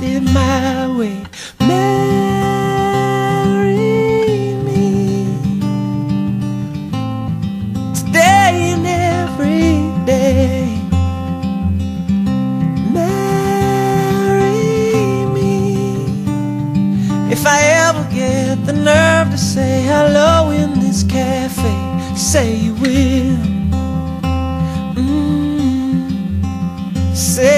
my way. Marry me every day. Marry me if I ever get the nerve to say hello in this cafe. Say you will. Mm. Say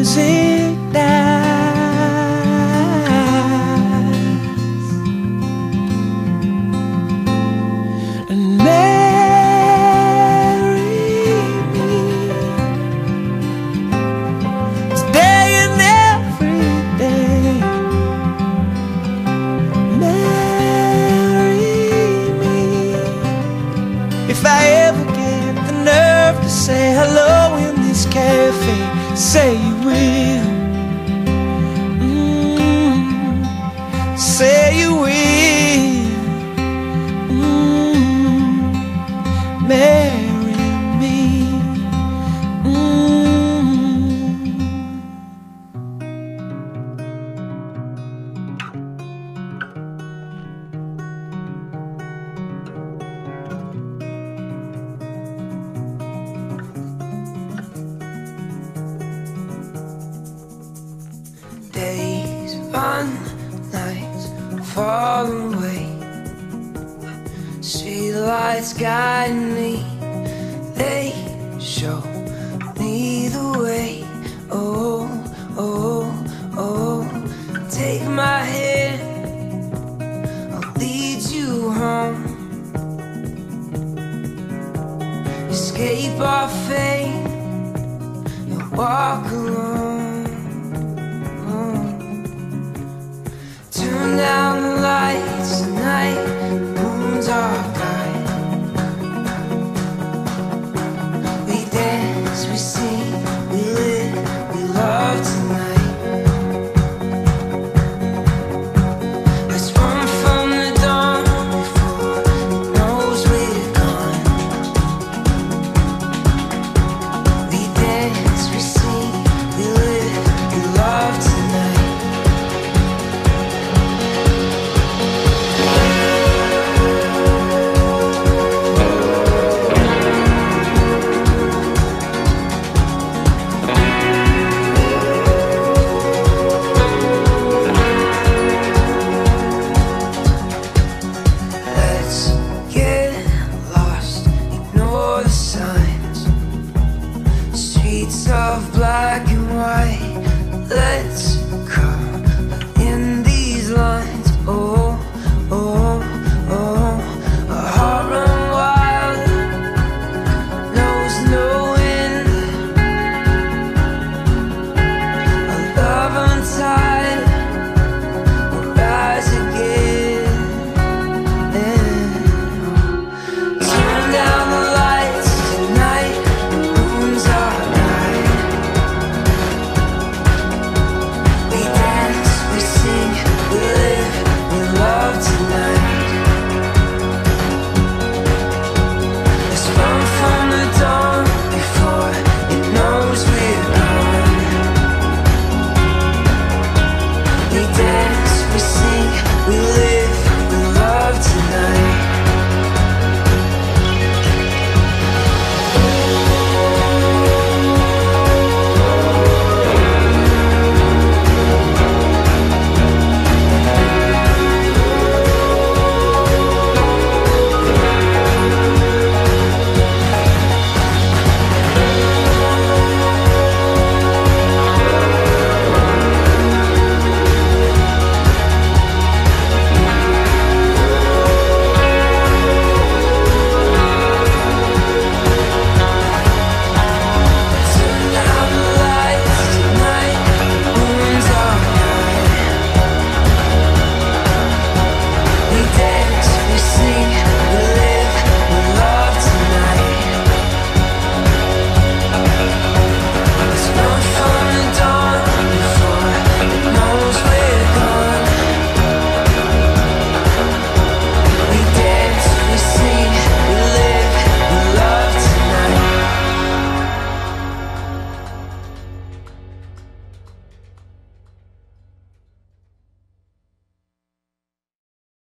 Music dies. And marry me today and every day. Marry me if I ever get the nerve to say hello in this cafe. Say say you will. Mm, marry me. Mm. Days run, fall away. Street lights guide me, they show me the way. Oh, oh, oh, take my hand, I'll lead you home. Escape our fate and walk alone. Turn down tonight. The moon's off.